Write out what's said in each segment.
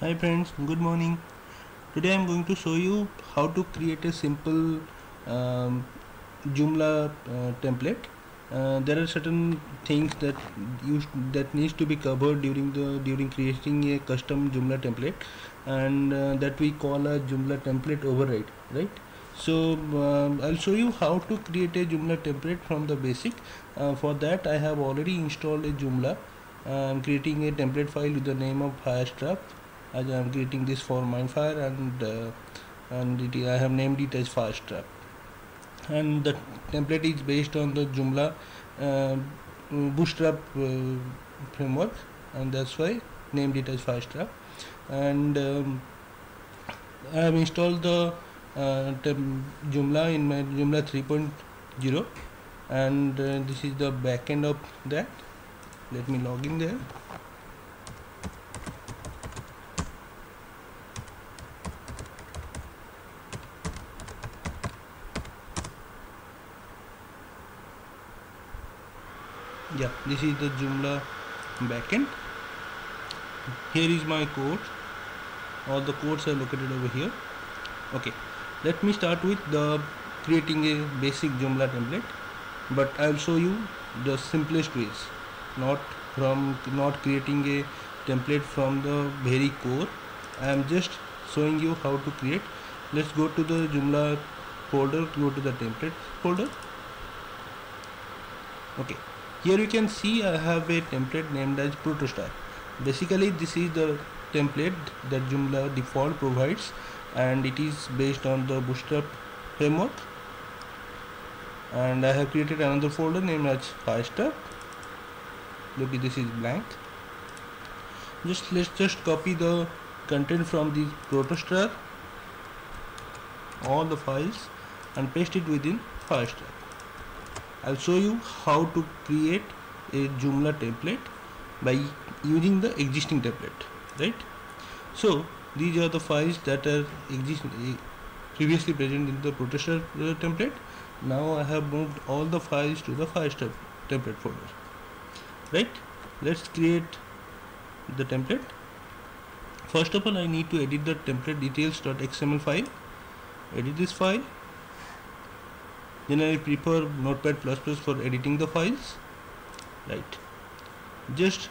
Hi friends, good morning. Today I am going to show you how to create a simple um, Joomla uh, template. Uh, there are certain things that you that needs to be covered during the during creating a custom Joomla template, and uh, that we call a Joomla template override, right? So um, I'll show you how to create a Joomla template from the basic. Uh, for that I have already installed a Joomla. I'm creating a template file with the name of Firestrap as I am creating this for Mindfire and uh, and it, I have named it as Firestrap and the template is based on the Joomla uh, bootstrap uh, framework. And that's why named it as Firestrap and um, I have installed the uh, Joomla in my Joomla 3.0 and uh, this is the backend of that. Let me log in there yeah this is the Joomla backend. Here is my code. All the codes are located over here. Okay let me start with the creating a basic Joomla template but I'll show you the simplest ways. Not from not creating a template from the very core. I am just showing you how to create. Let's go to the Joomla folder go to the template folder. Okay here you can see I have a template named as protostar. Basically this is the template that Joomla default provides and it is based on the bootstrap framework. And I have created another folder named as Firestrap look this is blank. Just let's just copy the content from the protostar all the files and paste it within Firestrap I'll show you how to create a Joomla template by using the existing template right? So these are the files that are exist previously present in the protostar uh, template. Now I have moved all the files to the Firestrap template folder right? Let's create the template. First of all I need to edit the template details.xml file. Edit this file I prefer notepad++ for editing the files. Right. Just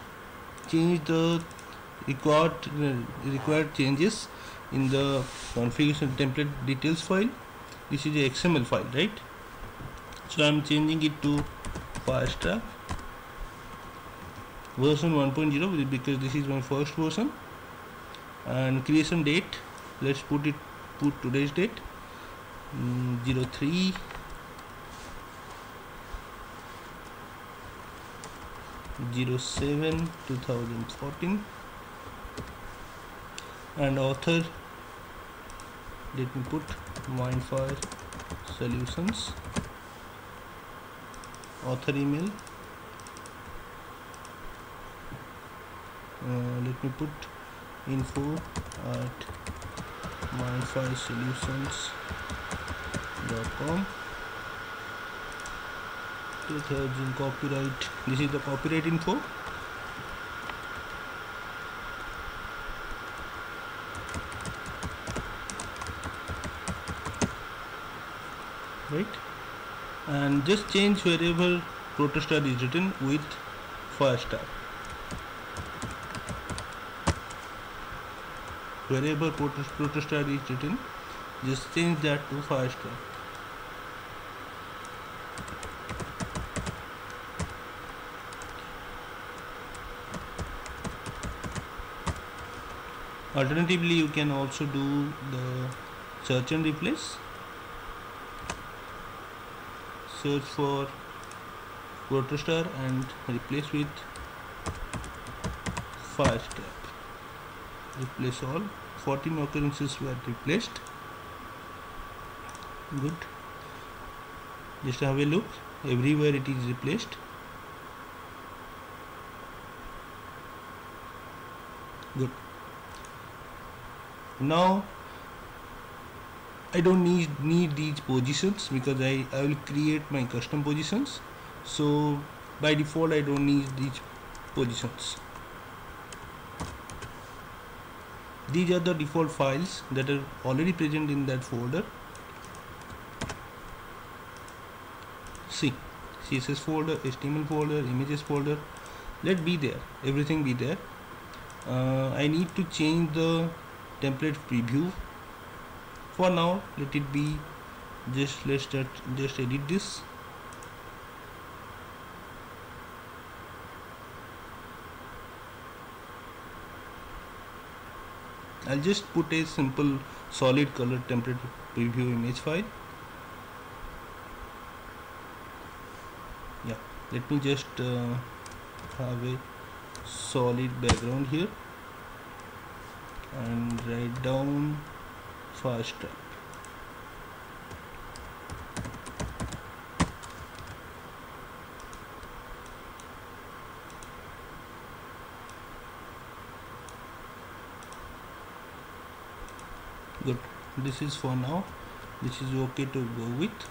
change the required uh, required changes in the configuration template details file. This is a XML file right? So I'm changing it to Firestrap version 1.0 because this is my first version. And creation date let's put it put today's date mm, 03 07 2014 and author let me put mindfire solutions. Author email. Uh, let me put info at mindfiresolutions.com 2000 copyright this is the copyright info. Right? And just change wherever protostar is written with firestrap wherever protostar is written just change that to firestrap alternatively you can also do the search and replace. Search for protostar and replace with firestrap replace all. 14 occurrences were replaced. Good. Just have a look. Everywhere it is replaced. Good now I don't need need these positions because I, I will create my custom positions. So by default I don't need these positions. These are the default files that are already present in that folder. See css folder html folder images folder let be there. Everything be there. Uh, I need to change the template preview. For now let it be just let's just, just edit this. I'll just put a simple solid color template preview image file. Yeah let me just uh, have a solid background here and write down Firestrap good. This is for now. This is okay to go with.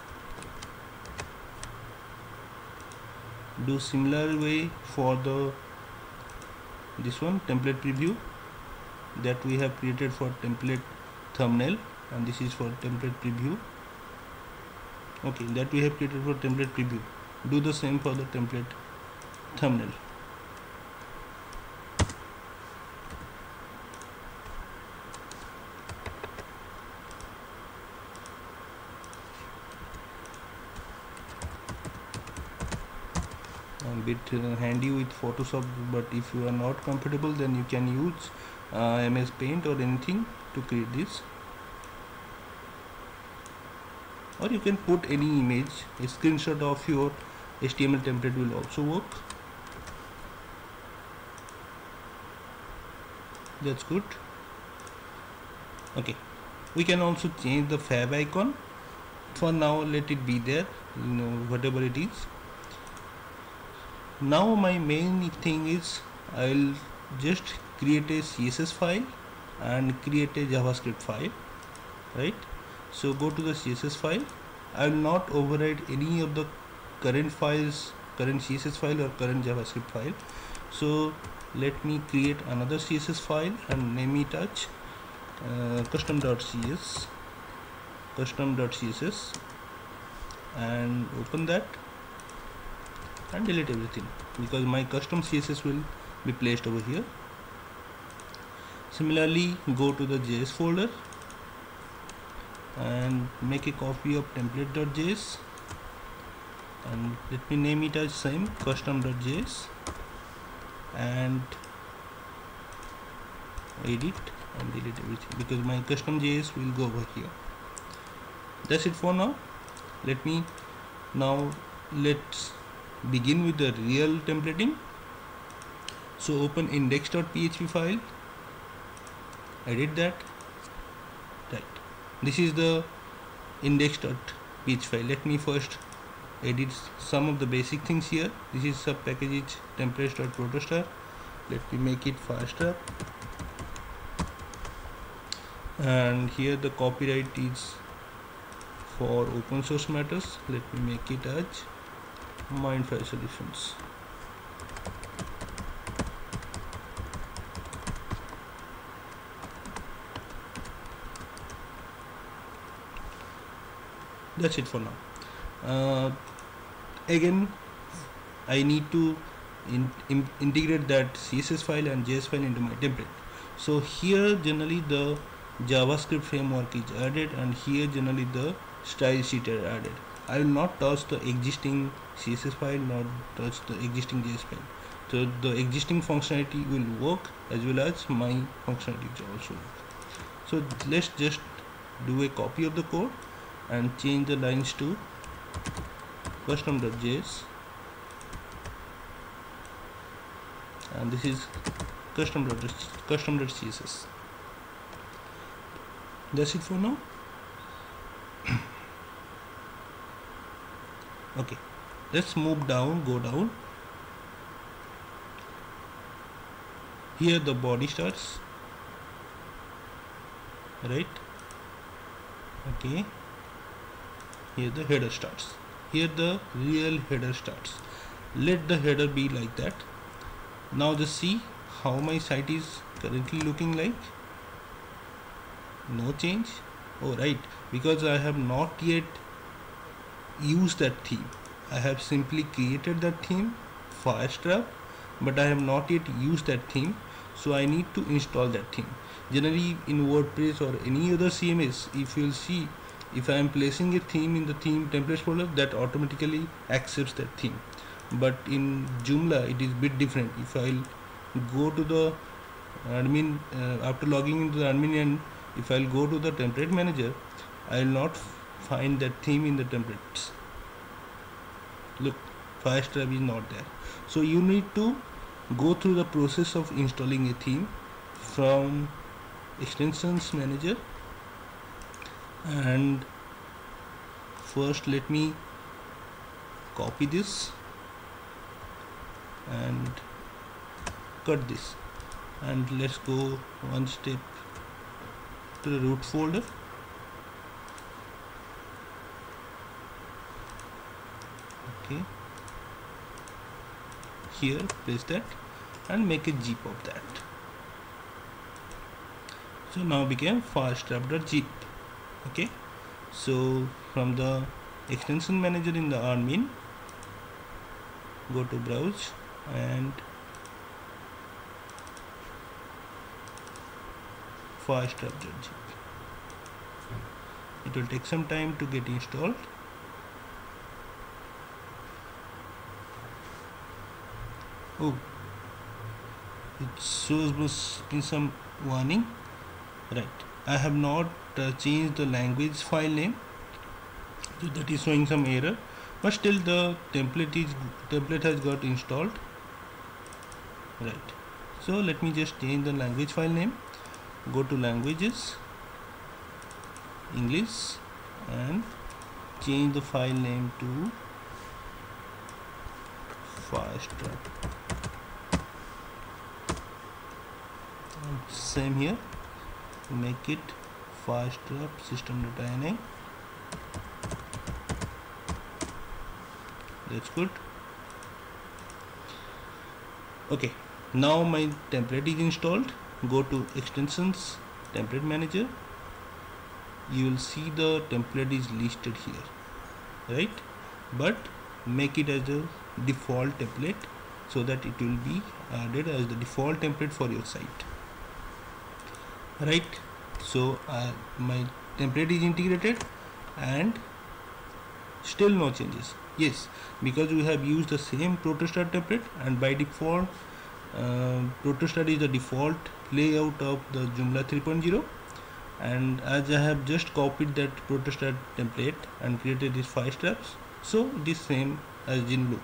Do similar way for the this one template preview that we have created for template thumbnail and this is for template preview. Okay that we have created for template preview. Do the same for the template thumbnail. Bit uh, handy with Photoshop but if you are not comfortable then you can use uh, MS Paint or anything to create this. Or you can put any image a screenshot of your HTML template will also work. That's good. Okay. We can also change the favicon. For now let it be there you know whatever it is. Now my main thing is I'll just create a CSS file and create a JavaScript file right? So go to the CSS file. I will not override any of the current files current CSS file or current JavaScript file. So let me create another CSS file and name it as uh, custom.cs custom.css and open that and delete everything because my custom css will be placed over here similarly go to the js folder and make a copy of template.js and let me name it as same custom.js and edit and delete everything because my custom js will go over here. That's it for now. Let me now let's begin with the real templating. So open index.php file edit that. Right this is the index.php file. Let me first edit some of the basic things here. This is sub package templates.protostar let me make it Firestrap. And here the copyright is for open source matters. Let me make it as Mindfire Solutions. That's it for now. Uh, again, I need to in, in, integrate that CSS file and JS file into my template. So here generally the JavaScript framework is added and here generally the style sheet are added. I will not touch the existing CSS file not touch the existing JS file so the existing functionality will work as well as my functionality also so let's just do a copy of the code and change the lines to custom.js and this is custom custom.custom.css that's it for now. Okay. Let's move down go down. Here the body starts. Right? Okay here the header starts. Here the real header starts. Let the header be like that. Now just see how my site is currently looking like. No change. Oh right. Because I have not yet used that theme. I have simply created that theme Firestrap but I have not yet used that theme. So I need to install that theme. Generally in WordPress or any other CMS if you'll see if I am placing a theme in the theme templates folder that automatically accepts that theme. But in Joomla it is bit different. If I'll go to the admin uh, after logging into the admin and if I'll go to the template manager I will not find that theme in the templates. Look Firestrap is not there. So you need to go through the process of installing a theme from extensions manager and first let me copy this and cut this. And let's go one step to the root folder. Okay. Here place that and make a zip of that. So now became firestrap.zip okay. So from the extension manager in the admin go to browse and firestrap.zip it will take some time to get installed. Oh it shows must be some warning. Right I have not uh, changed the language file name so that is showing some error but still the template is template has got installed. Right. So let me just change the language file name. Go to languages English and change the file name to Firestrap same here make it Firestrap system.ini that's good. Okay now my template is installed. Go to extensions template manager. You will see the template is listed here right? But make it as a default template so that it will be added as the default template for your site right. So uh, my template is integrated and still no changes. Yes because we have used the same protostar template and by default uh, protostar is the default layout of the joomla 3.0 and as I have just copied that protostar template and created these five steps so it is same as in look.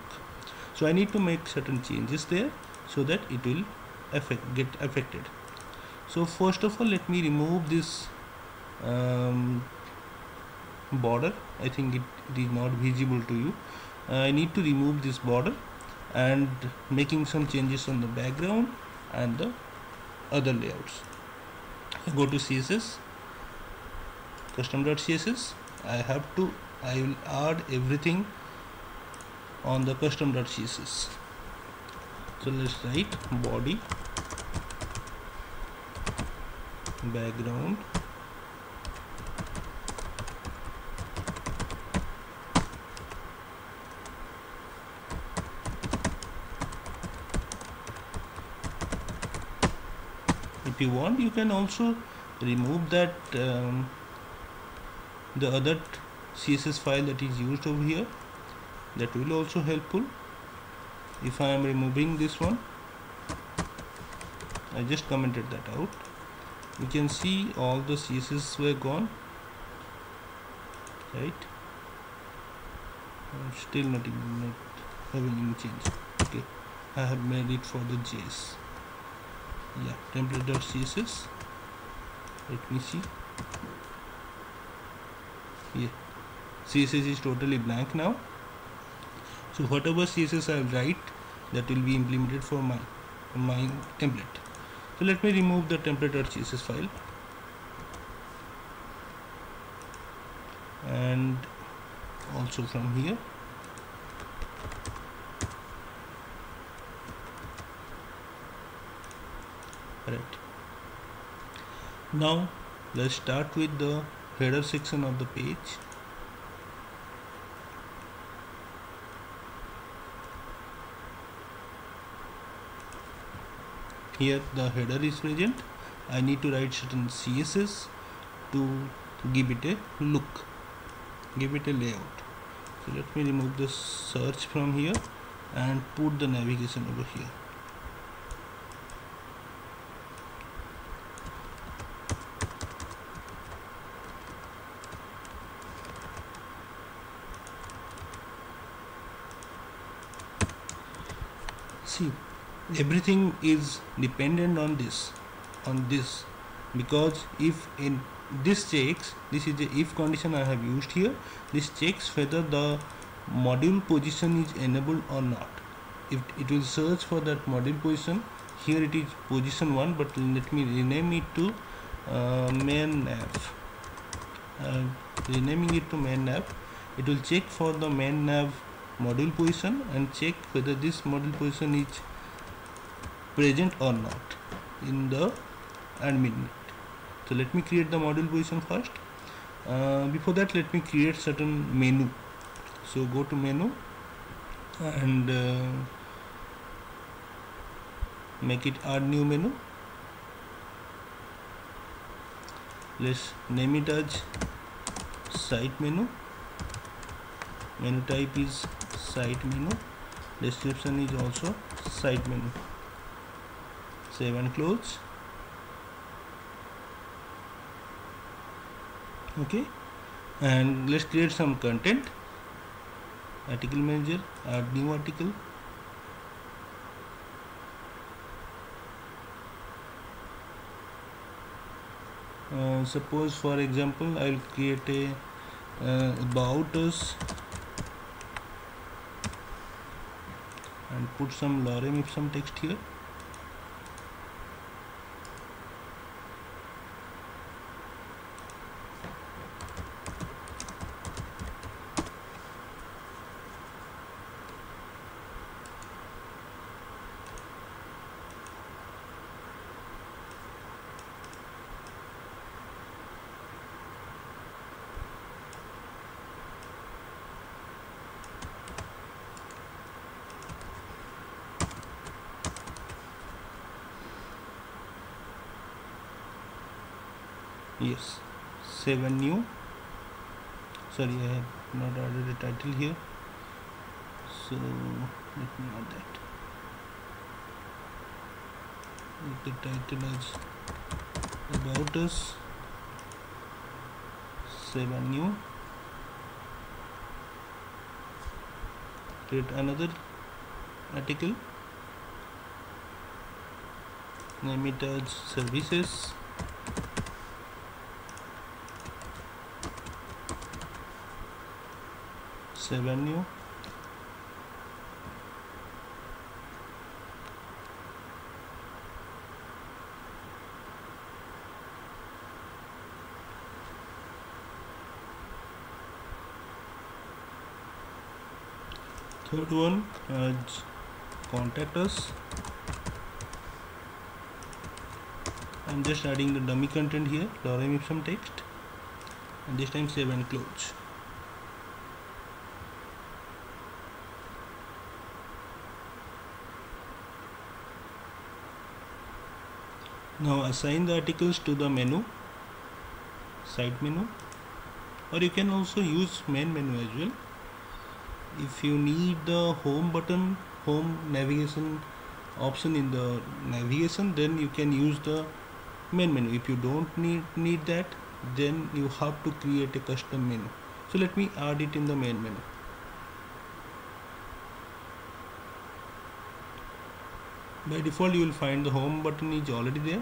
So I need to make certain changes there so that it will get affected so first of all let me remove this um, border. I think it, it is not visible to you. I need to remove this border and making some changes on the background and the other layouts. I go to CSS custom.css I have to I will add everything on the custom.css so let's write body background. If you want you can also remove that um, the other css file that is used over here. That will also helpful. If I am removing this one I just commented that out you can see all the CSS were gone right? I'm still not, not having any change. Okay I have made it for the JS yeah template.css let me see. Yeah CSS is totally blank now. So whatever CSS I write that will be implemented for my my template so let me remove the template.css file. And also from here. Right. Now let's start with the header section of the page here the header is present. I need to write certain CSS to give it a look give it a layout. So let me remove the search from here and put the navigation over here. See everything is dependent on this on this. Because if in this checks this is the if condition I have used here this checks whether the module position is enabled or not. If it will search for that module position here it is position 1 but let me rename it to uh, main nav. Uh, renaming it to main nav it will check for the main nav module position and check whether this module position is present or not in the admin so let me create the module position first. Uh, before that let me create certain menu. So go to menu and uh, make it add new menu. Let's name it as site menu. Menu type is site menu. Description is also site menu save and close. Okay. And let's create some content. Article manager add new article. Uh, suppose for example I'll create a uh, about us and put some lorem ipsum text here yes. Save and new. Sorry I have not added a title here. So let me add that. The title is about us save and new. Create another article. Name it as services Avenue. Third one is contact us. I'm just adding the dummy content here lorem ipsum text. And this time save and close now assign the articles to the menu side menu or you can also use main menu as well. If you need the home button home navigation option in the navigation then you can use the main menu. If you don't need need that then you have to create a custom menu. So let me add it in the main menu by default you will find the home button is already there.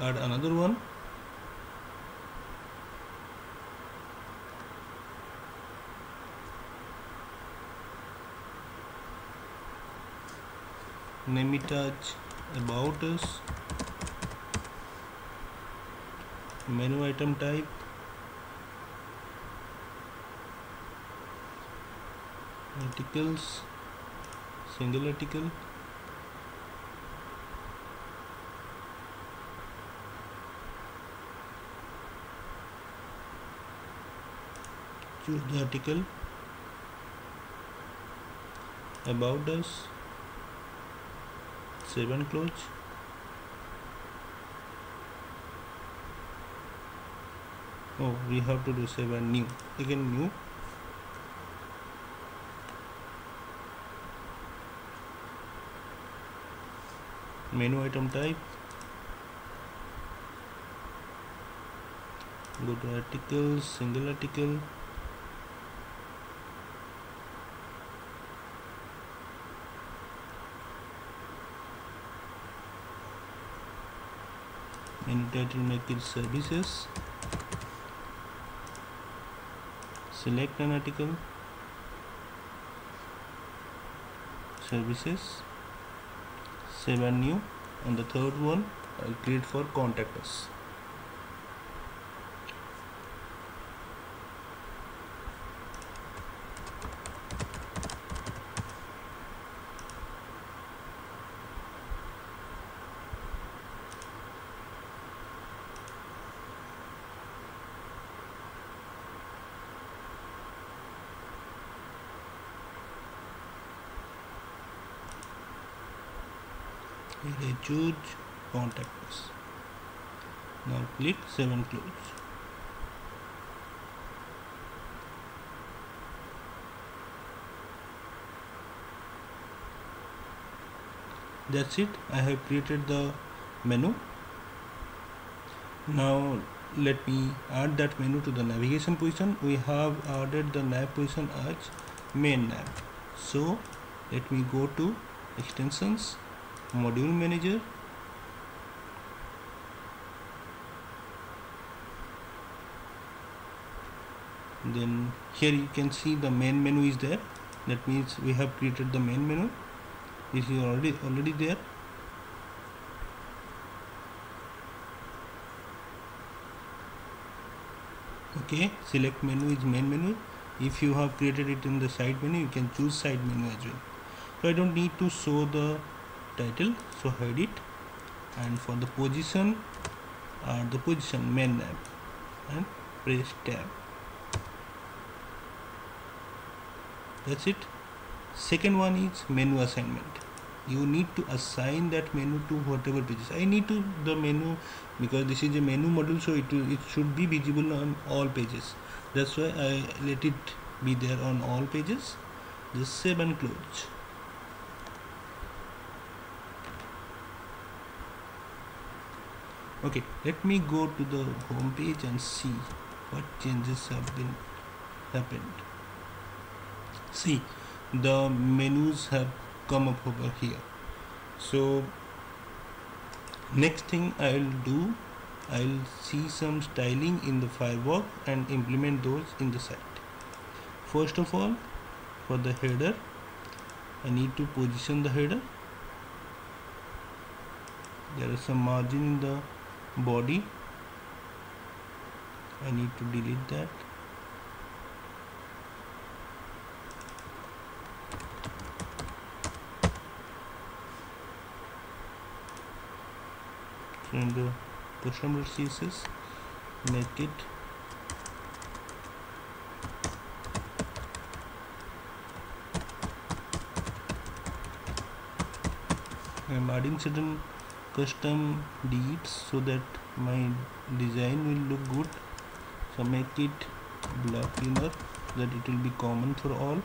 Add another one. Name it as about us. Menu item type. Articles. Single article choose the article about us save and close oh we have to do save and new. Again new. Menu item type. Go to articles single article menu title make it services. Select an article services. Save and new. And the third one I'll create for contact us here I choose contact us. Now click save and close that's it. I have created the menu. Now let me add that menu to the navigation position. We have added the nav position as main nav. So let me go to extensions module manager? Then here you can see the main menu is there. That means we have created the main menu. This is already already there. Okay select menu is main menu. If you have created it in the side menu you can choose side menu as well. So I don't need to show the title so hide it. And for the position uh, the position main and press tab. That's it. Second one is menu assignment. You need to assign that menu to whatever pages. I need to the menu because this is a menu module so it it should be visible on all pages. That's why i let it be there on all pages. Just save and close okay let me go to the home page and see what changes have been happened. See the menus have come up over here. So next thing I'll do I'll see some styling in the Firebug and implement those in the site. First of all for the header I need to position the header. There is some margin in the body. I need to delete that. In the customer CSS make it I'm adding certain custom divs so that my design will look good. So make it block inner so that it will be common for all.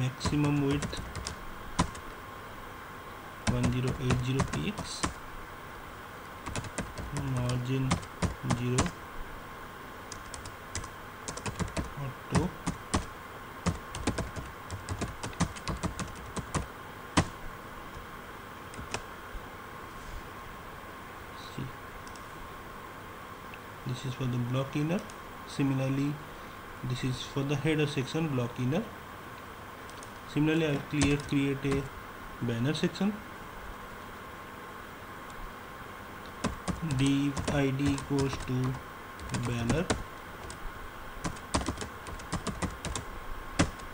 Maximum width 1080 px margin 0 auto see this is for the block inner. Similarly this is for the header section block inner. Similarly I'll clear create a banner section. Div id equals to banner.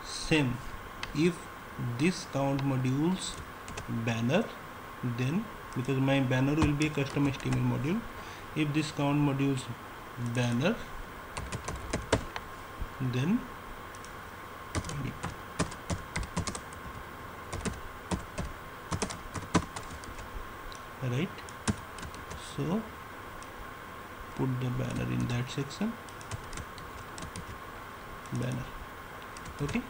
Same. If this count modules banner then because my banner will be a custom HTML module if this count modules banner then right. So put the banner in that section. Banner. Okay.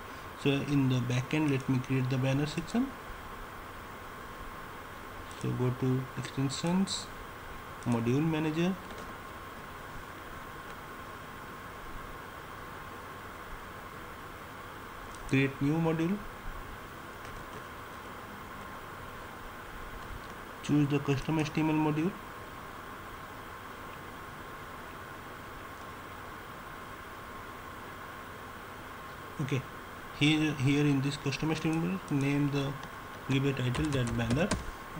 So in the backend let me create the banner section. So go to extensions module manager create new module. Choose the custom HTML module. Okay. Here here in this custom HTML name the give a title that banner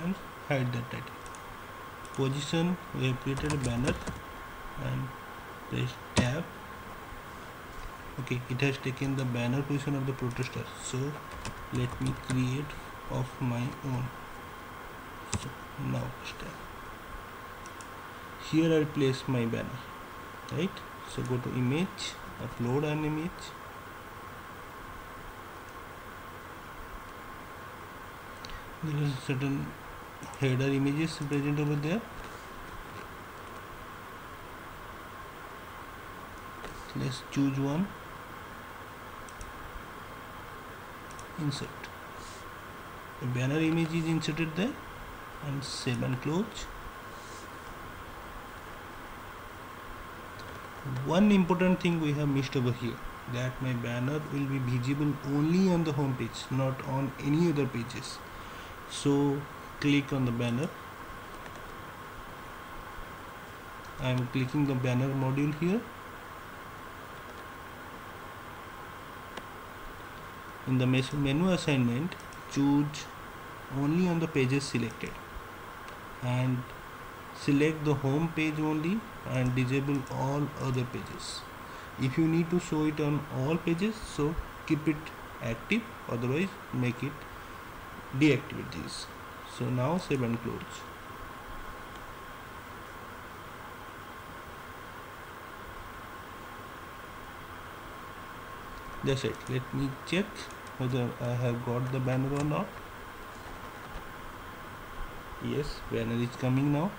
and hide that title. Position we have created a banner and press tab okay it has taken the banner position of the protostar. So let me create of my own. So now here I'll place my banner right? So go to image upload an image. There is certain header images present over there. Let's choose one insert. The banner image is inserted there and save and close one important thing we have missed over here that my banner will be visible only on the home page not on any other pages. So click on the banner. I am clicking the banner module here in the menu assignment choose only on the pages selected and select the home page only and disable all other pages. If you need to show it on all pages so keep it active otherwise make it deactivate these so now save and close. That's it. Let me check whether I have got the banner or not. Yes banner is coming now.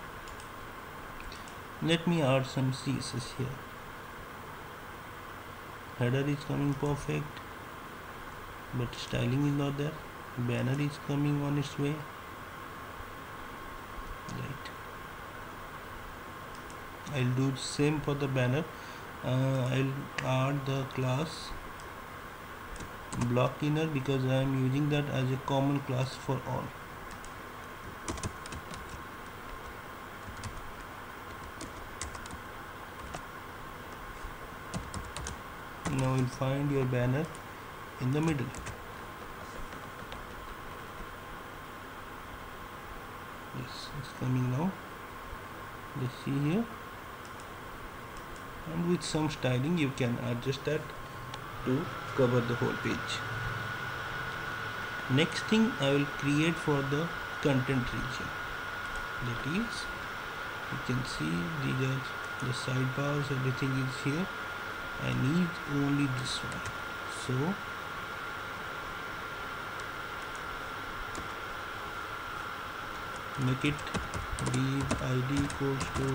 Let me add some CSS here. Header is coming perfect but styling is not there. Banner is coming on its way. Right. I'll do same for the banner. Uh, I'll add the class block inner because I am using that as a common class for all. Now you'll find your banner in the middle. Yes it's coming now. Let's see here. And with some styling you can adjust that to cover the whole page. Next thing I will create for the content region. That is you can see these are the sidebars everything is here. I need only this one. So make it div id equals to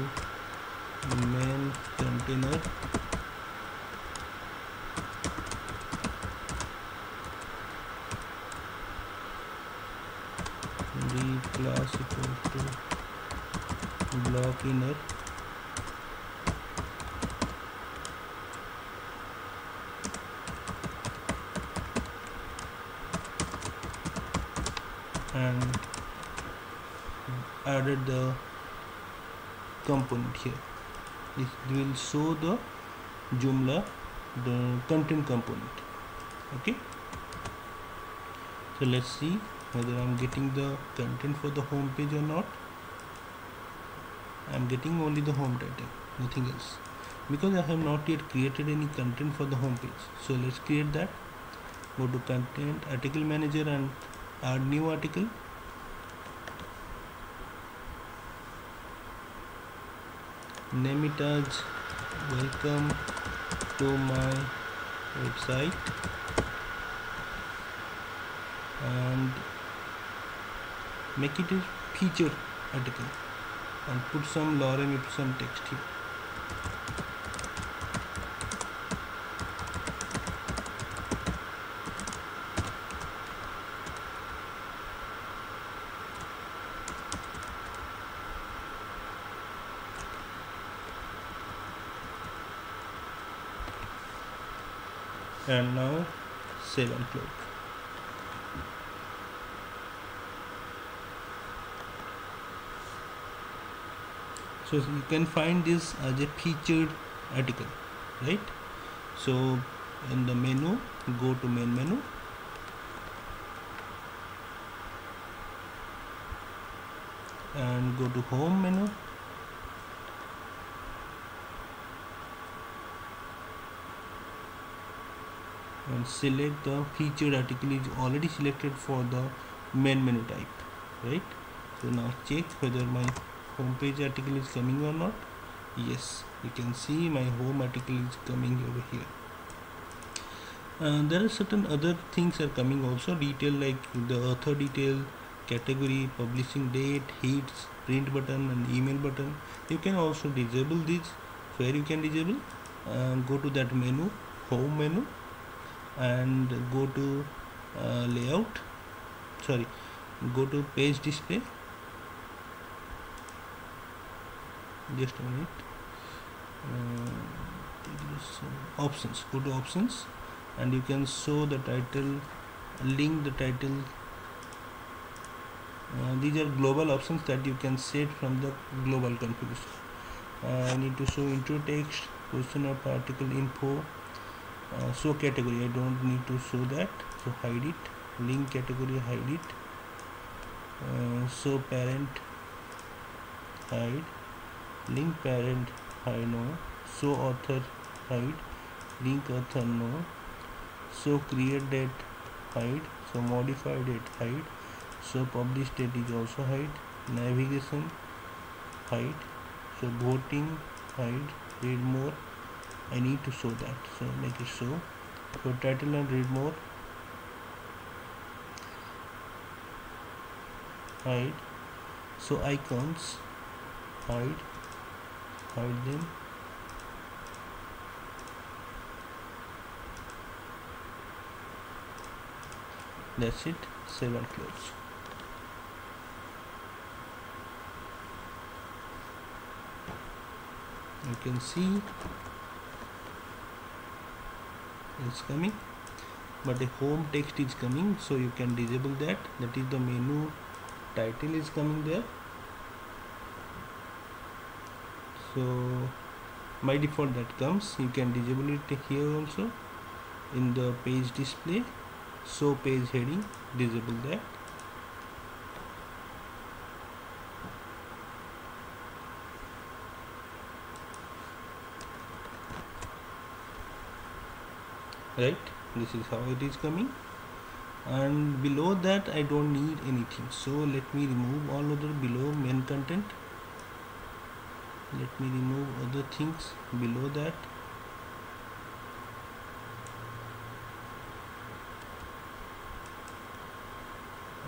main container equals to block inner and added the component here. It will show the Joomla the content component. Okay? So let's see whether I'm getting the content for the home page or not I'm getting only the home title nothing else. Because I have not yet created any content for the home page. So let's create that. Go to content article manager and add new article. Name it as welcome to my website. And make it a feature article and put some lorem ipsum text here so you can find this as a featured article right? So in the menu go to main menu. And go to home menu. And select the featured article is already selected for the main menu type right? So now check whether my home page article is coming or not? Yes you can see my home article is coming over here. Uh, there are certain other things are coming also detail like the author detail category publishing date hits print button and email button. You can also disable this. Where you can disable? Uh, go to that menu home menu and go to uh, layout. Sorry go to page display just a minute. Uh, options go to options and you can show the title link the title. Uh, these are global options that you can set from the global configuration uh, I need to show intro text question of article info. Uh, show category I don't need to show that so hide it. Link category hide it. Uh, show parent hide link parent I know so author hide link author no so create date hide so modify date hide so publish date is also hide navigation hide so voting hide read more I need to show that so make it show. So title and read more. Hide so icons hide hide them that's it. Save and close. You can see it's coming but the home text is coming so you can disable that. That is the menu title is coming there so by default that comes. You can disable it here also in the page display. Show page heading disable that. Right? This is how it is coming. And below that I don't need anything. So let me remove all other below main content let me remove other things below that.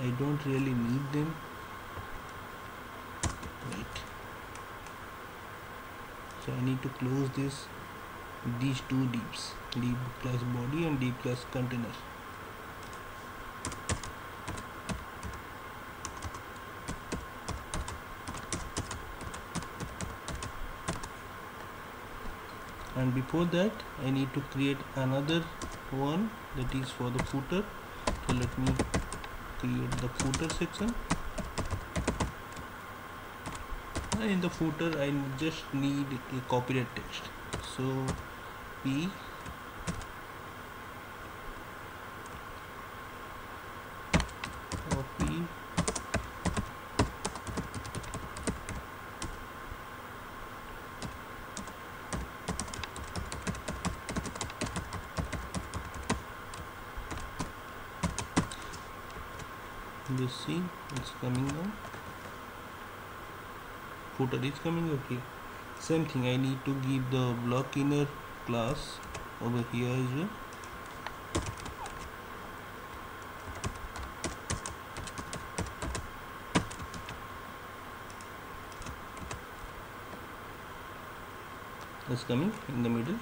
I don't really need them. Right so I need to close this these two divs div class body and div class container and before that I need to create another one that is for the footer. So let me create the footer section. And in the footer I just need a copyright text. So P copy this see it's coming now. Footer is coming okay. Same thing I need to give the block inner class over here as well. That's coming in the middle.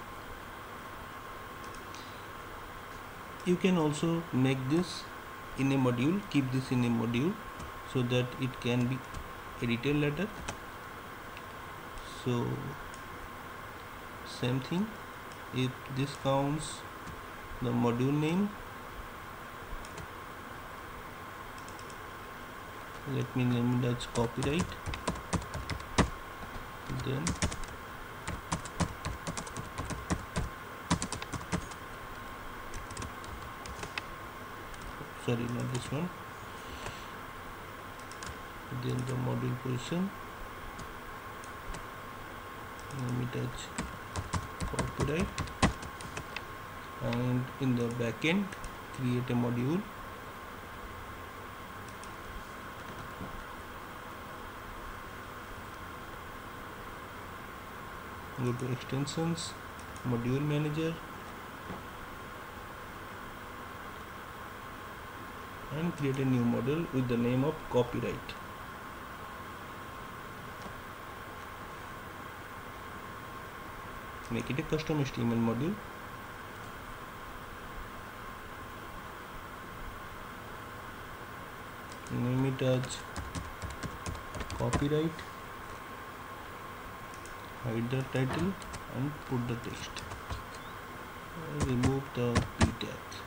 You can also make this in a module keep this in a module so that it can be edited later so same thing if this counts the module name let me name it as copyright then sorry not this one. Then the module position. Let me touch copyright and in the backend create a module. Go to extensions module manager and create a new model with the name of copyright. Make it a custom HTML module name it as copyright hide the title and put the text. Remove the p tag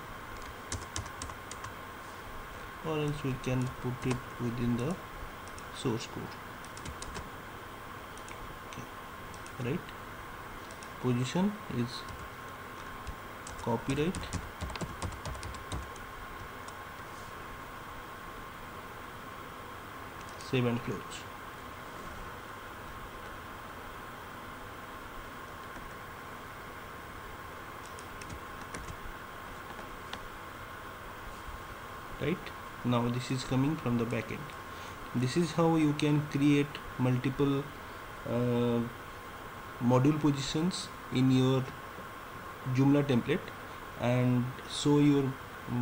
or else we can put it within the source code. Okay. right. Position is copyright. Save and close. Right now this is coming from the backend this is how you can create multiple uh, module positions in your Joomla template and show your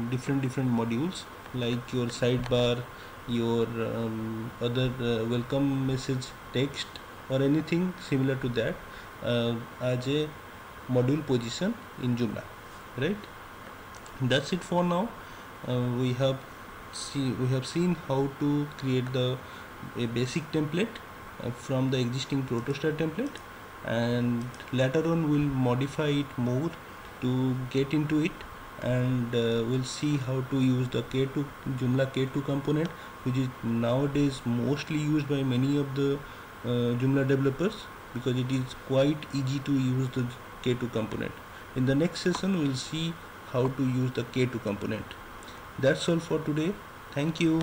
different different modules like your sidebar your um, other uh, welcome message text or anything similar to that uh, as a module position in Joomla right? That's it for now. Uh, we have see we have seen how to create the a basic template uh, from the existing protostar template and later on we'll modify it more to get into it and uh, we'll see how to use the k2 joomla k2 component which is nowadays mostly used by many of the uh, joomla developers because it is quite easy to use the k2 component. In the next session we'll see how to use the k2 component that's all for today. Thank you